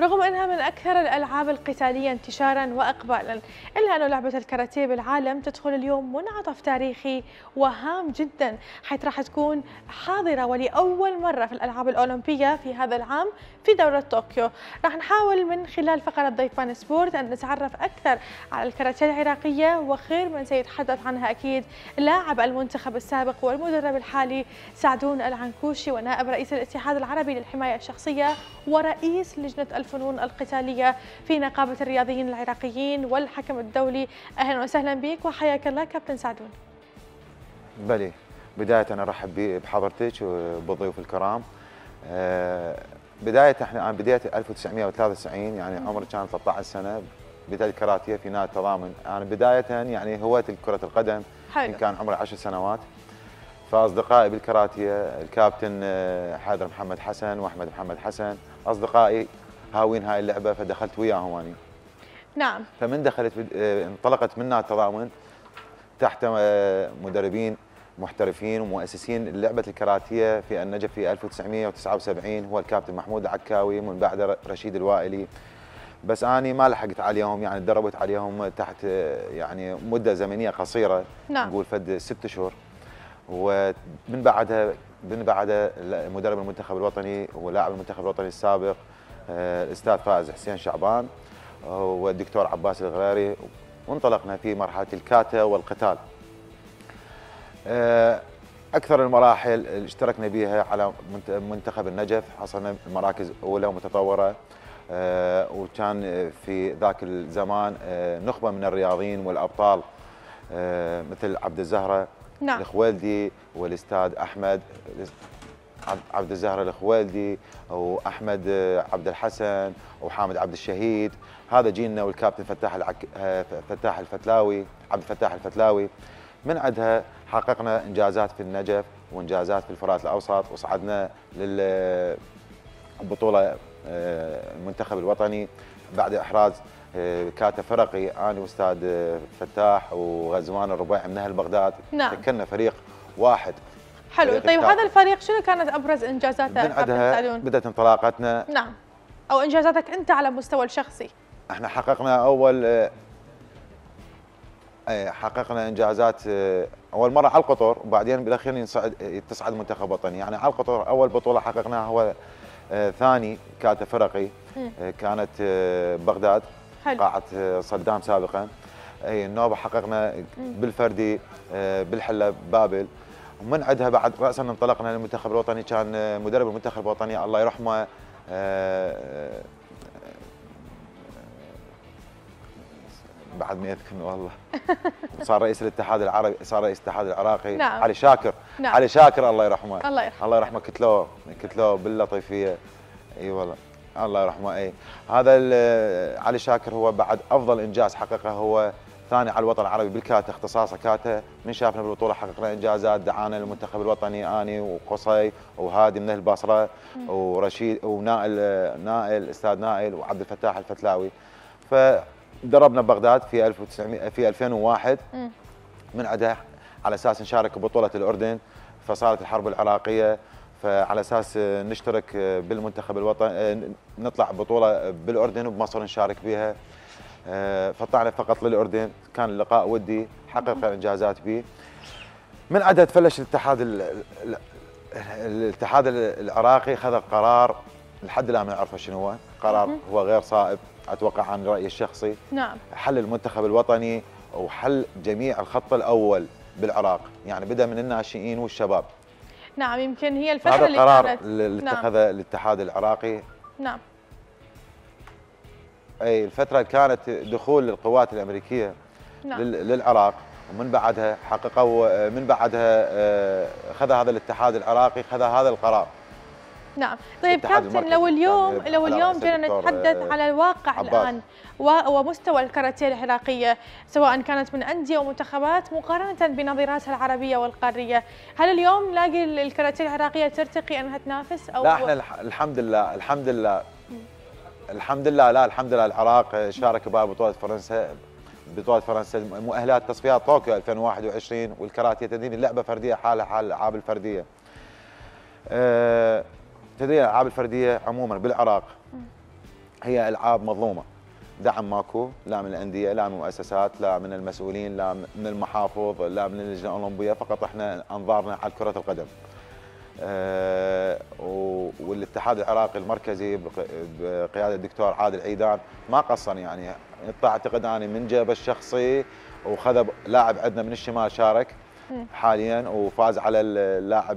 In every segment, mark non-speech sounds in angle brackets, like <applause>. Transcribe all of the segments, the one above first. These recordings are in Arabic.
رغم أنها من أكثر الألعاب القتالية انتشاراً وإقبالاً إلا أن لعبة الكاراتيه بالعالم تدخل اليوم منعطف تاريخي وهام جداً حيث راح تكون حاضرة ولأول مرة في الألعاب الأولمبية في هذا العام في دورة طوكيو. راح نحاول من خلال فقرة ضيفان سبورت أن نتعرف أكثر على الكاراتيه العراقية وخير من سيتحدث عنها أكيد لاعب المنتخب السابق والمدرب الحالي سعدون العنكوشي ونائب رئيس الاتحاد العربي للحماية الشخصية ورئيس لجنة الفنون القتالية في نقابة الرياضيين العراقيين والحكم الدولي. أهلا وسهلا بك وحياك الله كابتن سعدون. بلي بداية أنا أرحب بحضرتك وبالضيوف الكرام. أه بداية إحنا أنا بديت 1993 يعني عمري كان 13 سنة. بدأت الكاراتيه في نادي التضامن أنا بداية يعني هوايتي كرة القدم حلو. كان عمري 10 سنوات. فأصدقائي بالكاراتيه الكابتن حيدر محمد حسن وأحمد محمد حسن أصدقائي هاوين هاي اللعبة؟ فدخلت وياهم اني نعم. فمن دخلت انطلقت من نادي التضامن تحت مدربين محترفين ومؤسسين. لعبة الكاراتيه في النجف في 1979 هو الكابتن محمود العكاوي من بعد رشيد الوائلي. بس اني ما لحقت عليهم يعني تدربت عليهم تحت يعني مدة زمنية قصيرة. نعم. نقول فد ست شهور. ومن بعدها من بعدها مدرب المنتخب الوطني ولاعب المنتخب الوطني السابق الأستاذ فائز حسين شعبان والدكتور عباس الغريري وانطلقنا في مرحلة الكاتا والقتال. أكثر المراحل اللي اشتركنا بها على منتخب النجف حصلنا مراكز أولى ومتطورة. وكان في ذاك الزمان نخبة من الرياضيين والأبطال مثل عبد الزهرة نعم. الخويلدي والأستاذ أحمد. عبد الزهره الخويلدي واحمد عبد الحسن وحامد عبد الشهيد. هذا جيلنا والكابتن فتاح العك... فتاح الفتلاوي عبد الفتاح الفتلاوي. من عندها حققنا إنجازات في النجف وإنجازات في الفرات الأوسط وصعدنا للبطوله المنتخب الوطني. بعد إحراز كاتا فرقي أنا وأستاذ فتاح وغزوان الربيع من أهل بغداد. نعم. شكلنا فريق واحد. حلو. طيب. هذا الفريق شنو كانت أبرز إنجازاته سعدون؟ بدأت انطلاقتنا. نعم. أو إنجازاتك أنت على المستوى الشخصي. إحنا حققنا أول آه، آه، حققنا إنجازات آه، أول مرة على القطر وبعدين بالاخير يصعد تصعد منتخب وطني. يعني على القطر أول بطولة حققناها هو آه، ثاني كاتا فرقي. آه، كانت آه، بغداد. حلو. قاعه آه، صدام سابقا. اي النوبة حققنا بالفردي آه، بالحلة بابل. ومن عندها بعد راسا انطلقنا للمنتخب الوطني كان آه، مدرب المنتخب الوطني. الله يرحمه آه، آه، بعد ما يذكرني والله. <laughs> صار رئيس الاتحاد العربي صار رئيس الاتحاد العراقي. نعم. علي شاكر. نعم. علي شاكر الله يرحمه. الله يرحمه. الله يرحمه. كتلوه كتلوه باللطيفية. إي والله. الله يرحمه. إي. هذا علي شاكر هو بعد أفضل إنجاز حققه هو ثاني على الوطن العربي بالكاتا اختصاصه كاتا من شافنا بالبطولة حققنا إنجازات دعانا للمنتخب الوطني آني وقصي وهادي من البصره ورشيد ونائل نائل أستاذ نائل وعبد الفتاح الفتلاوي. فدربنا ببغداد في 1900 في 2001 مم. من عدها على أساس نشارك ببطولة الأردن فصارت الحرب العراقية. فعلى أساس نشترك بالمنتخب الوطني نطلع بطوله بالأردن وبمصر نشارك بها فطلعنا فقط للأردن. كان اللقاء ودي حققنا انجازات به من عدها تفلش الاتحاد ال- ال- الاتحاد العراقي خذ قرار لحد الآن ما نعرفه شنو هو. قرار. هو غير صائب أتوقع عن رأيي الشخصي. نعم. حل المنتخب الوطني وحل جميع الخط الأول بالعراق. يعني بدأ من الناشئين والشباب. نعم يمكن هي الفترة هذا اللي القرار كانت. اللي نعم. اتخذه الاتحاد العراقي. نعم. أي الفترة كانت دخول القوات الأمريكية نعم. لل- للعراق ومن بعدها حققوا من بعدها آه، خذ هذا الاتحاد العراقي خذ هذا القرار. نعم. طيب كابتن لو اليوم لو اليوم جينا نتحدث آه، على الواقع عباس. الآن ومستوى الكاراتيه العراقية سواء كانت من أندية ومنتخبات مقارنة بنظيراتها العربية والقارية هل اليوم نلاقي ال- الكاراتيه العراقية ترتقي أنها تنافس أو لا إحنا الح- الحمد لله الحمد لله. الحمد لله لا الحمد لله. العراق شارك ببطوله فرنسا بطولة فرنسا. مؤهلات تصفيات طوكيو 2021 والكاراتيه تدرين اللعبه فردية حالها حال الالعاب الفردية. أه تدرين الالعاب الفردية عموما بالعراق. هي ألعاب مظلومة. دعم ماكو لا من الأندية لا من المؤسسات لا من المسؤولين لا من المحافظ لا من اللجنة الأولمبية. فقط إحنا أنظارنا على كرة القدم. والاتحاد العراقي المركزي بقيادة الدكتور عادل عيدان ما قصر يعني. أعتقد اني من جيبه الشخصي وخذ لاعب عندنا من الشمال شارك حاليا وفاز على اللاعب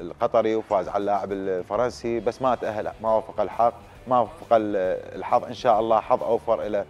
القطري وفاز على اللاعب الفرنسي. بس ما تأهل ما وفق الحق ما وفق الحظ. إن شاء الله حظ أوفر له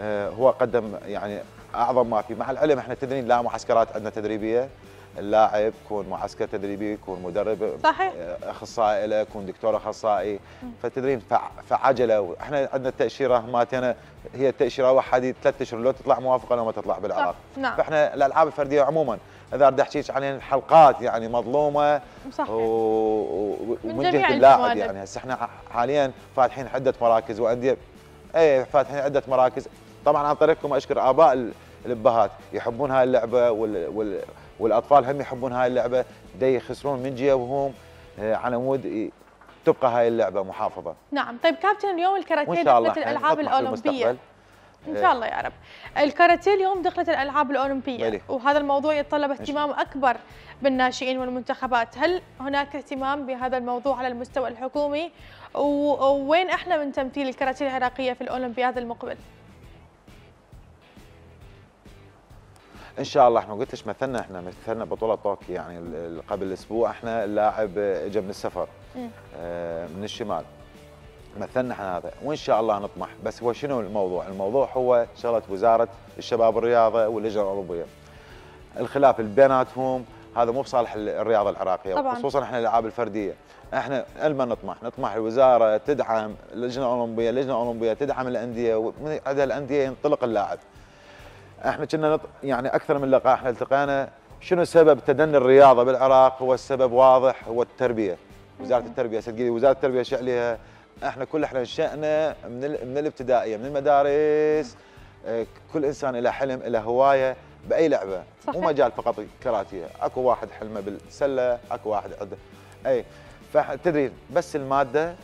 آه، هو قدم يعني أعظم ما فيه مع العلم إحنا تدرين لا معسكرات عندنا تدريبية. اللاعب يكون معسكر تدريبي يكون مدرب صحيح. آه، أخصائي له يكون دكتور أخصائي. فتدرين فعجلة. إحنا عندنا التأشيرة مالتنا هي التأشيرة واحد ثلاث أشهر لو تطلع موافقة لو ما تطلع بالعراق نعم. فإحنا الألعاب الفردية عموما إذا بدي احكيك عن الحلقات يعني مظلومة صحيح. ومن جهة اللاعب يعني. هسه إحنا حاليا فاتحين عدة مراكز وأندية اي فاتحين عدة مراكز. طبعا عن طريقكم أشكر آباء الإبهات. يحبون هاي اللعبة وال... وال... والأطفال هم يحبون هاي اللعبة دا يخسرون من جيبهم آه، على مود تبقى هاي اللعبة محافظة. نعم، طيب كابتن اليوم الكاراتيه دخلت الألعاب الأولمبية. إن شاء الله يا رب. الكاراتيه اليوم دخلت الألعاب الأولمبية ملي. وهذا الموضوع يتطلب اهتمام أكبر بالناشئين والمنتخبات، هل هناك اهتمام بهذا الموضوع على المستوى الحكومي؟ ووين إحنا من تمثيل الكاراتيه العراقية في الأولمبياد المقبل؟ إن شاء الله إحنا قلت لك مثلنا إحنا مثلنا بطولة طوكيو يعني قبل أسبوع إحنا اللاعب اجى من السفر آه من الشمال مثلنا إحنا هذا وإن شاء الله نطمح بس هو شنو الموضوع؟ الموضوع هو شغلة وزارة الشباب والرياضة واللجنة الأوروبية. الخلاف اللي بيناتهم هذا مو بصالح الرياضة العراقية طبعا. خصوصا إحنا الألعاب الفردية. إحنا لما نطمح نطمح الوزارة تدعم اللجنة الأولمبية، اللجنة الأولمبية تدعم الأندية ومن الأندية ينطلق اللاعب. إحنا كنا نط... يعني أكثر من لقاء إحنا التقينا شنو سبب تدني الرياضة بالعراق هو السبب واضح هو التربية. وزارة التربية صدقيني وزارة التربية إيش عليها؟ إحنا كل إحنا انشانا من ال... من الابتدائية من المدارس. آه كل إنسان له حلم له هواية بأي لعبة. مو مجال فقط كراتية. أكو واحد حلمه بالسلة أكو واحد عنده أي. فتدري بس المادة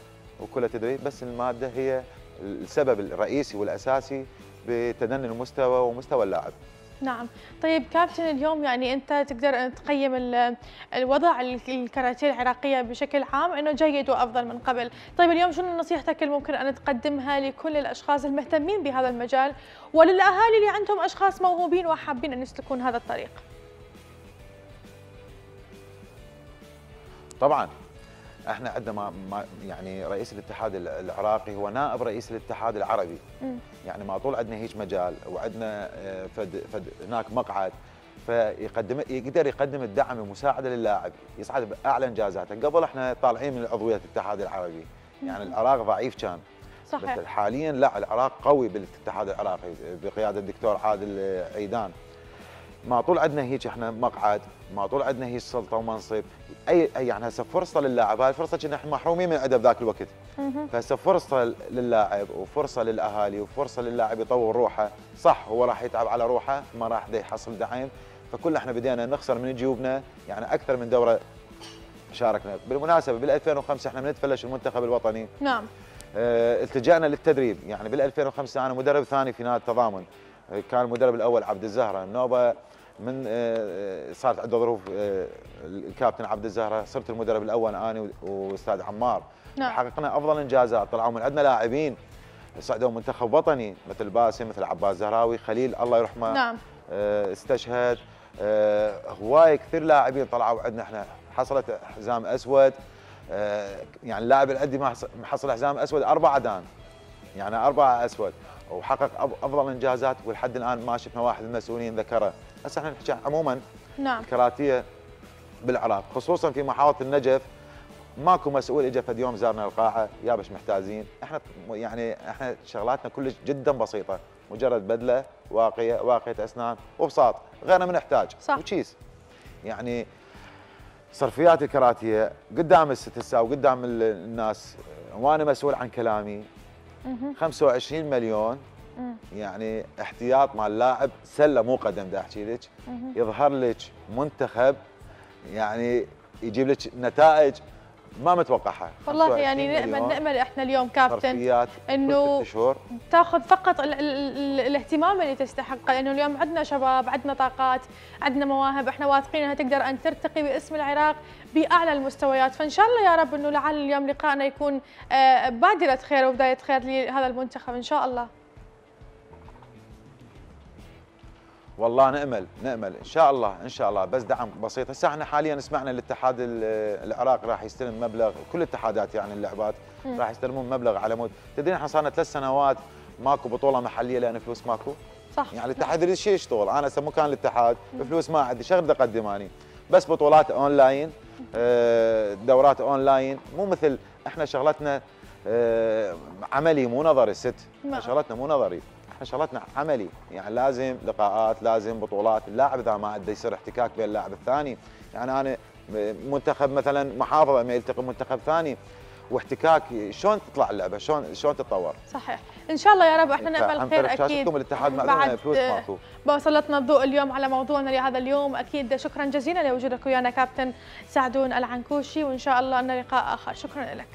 وكلها تدري بس المادة هي السبب الرئيسي والأساسي بتدني المستوى ومستوى اللاعب. نعم. طيب كابتن اليوم يعني أنت تقدر تقيم الوضع الكاراتيه العراقية بشكل عام إنه جيد وأفضل من قبل. طيب اليوم شنو نصيحتك اللي ممكن أن تقدمها لكل الأشخاص المهتمين بهذا المجال وللأهالي اللي عندهم أشخاص موهوبين وحابين أن يسلكون هذا الطريق؟ طبعا. إحنا عندنا ما يعني رئيس الاتحاد العراقي هو نائب رئيس الاتحاد العربي. م. يعني ما طول عندنا هيك مجال وعندنا آه، فد فد هناك مقعد. فيقدم يقدر يقدم الدعم والمساعده للاعب يصعد بأعلى إنجازاته. قبل إحنا طالعين من عضويه الاتحاد العربي. يعني العراق ضعيف كان. صحيح. بس حاليا لا العراق قوي بالاتحاد العراقي بقيادة الدكتور عادل عيدان. ما طول عندنا هيك إحنا مقعد ما طول عندنا هيك سلطة ومنصب. اي يعني هسه فرصة للاعب هاي الفرصه كنا إحنا محرومين من عندها بذاك الوقت. فهسه فرصة للاعب وفرصة للأهالي وفرصة للاعب يطور روحه. صح هو راح يتعب على روحه ما راح يحصل دعم فكل إحنا بدينا نخسر من جيوبنا يعني أكثر من دورة شاركنا. بالمناسبة بال 2005 إحنا من نتفلش المنتخب الوطني. نعم. آه التجأنا للتدريب. يعني بال 2005 أنا مدرب ثاني في نادي التضامن كان المدرب الأول عبد الزهرة. النوبه من آه، صارت عنده ظروف آه، الكابتن عبد الزهرة صرت المدرب الأول أنا وأستاذ عمار نعم. حققنا أفضل إنجازات طلعوا من عندنا لاعبين صعدوا منتخب وطني مثل باسم مثل عباس زهراوي خليل الله يرحمه نعم. آه، استشهد هواي كثير لاعبين طلعوا عندنا إحنا حصلت حزام أسود يعني اللاعب اللي عندي محصل حزام أسود أربع دان يعني أربعة أسود وحقق أفضل إنجازات ولحد الآن ما شفنا واحد من المسؤولين ذكره. هسه إحنا نحكي عموما نعم. الكراتيه بالعراق خصوصا في محافظه النجف. ماكو مسؤول اجى فد يوم زارنا القاعة يابش محتاجين إحنا يعني إحنا شغلاتنا كلش جدا بسيطة. مجرد بدلة واقية واقية أسنان وبساط. غيرنا من نحتاج. صح. وتشيس يعني صرفيات الكراتيه قدام الستسا وقدام الناس. وأنا مسؤول عن كلامي. 25 مليون. يعني احتياط مع اللاعب سلة مو قدم دا أحكي لك. يظهر لك منتخب يعني يجيب لك نتائج ما متوقعها. والله يعني نامل نأمل إحنا اليوم كابتن إنه تاخذ فقط ال ال الاهتمام اللي تستحقه لأنه اليوم عندنا شباب عندنا طاقات عندنا مواهب إحنا واثقين إنها تقدر أن ترتقي باسم العراق بأعلى المستويات. فإن شاء الله يا رب إنه لعل اليوم لقائنا يكون آه، بادرة خير وبداية خير لهذا المنتخب إن شاء الله. والله نأمل نأمل. إن شاء الله إن شاء الله. بس دعم بسيط. هسه إحنا حاليا سمعنا الاتحاد العراقي راح يستلم مبلغ كل الاتحادات يعني اللعبات راح يستلمون مبلغ على مود. تدرين إحنا صار لنا ثلاث سنوات ماكو بطولة محلية لأن فلوس ماكو؟ صح. يعني الاتحاد يريد شيء يشتغل. أنا هسه مو كان الاتحاد فلوس ما عندي. شغل اقدم اني بس بطولات أونلاين آه، دورات أونلاين. مو مثل إحنا شغلتنا آه، عملي مو نظري ست. شغلتنا مو نظري. إحنا شغلتنا عملي. يعني لازم لقاءات لازم بطولات. اللاعب إذا ما عنده يصير احتكاك بين اللاعب الثاني. يعني أنا منتخب مثلا محافظة ما يلتقي منتخب ثاني واحتكاك شلون تطلع اللعبة؟ شلون شلون تتطور؟ صحيح. إن شاء الله يا رب إحنا نامل خير أكيد. الاتحاد بعد فلوس ماكو. وسلطنا الضوء اليوم على موضوعنا لهذا اليوم. أكيد شكرا جزيلا لوجودك ويانا كابتن سعدون العنكوشي وإن شاء الله أن لقاء آخر. شكرا لك.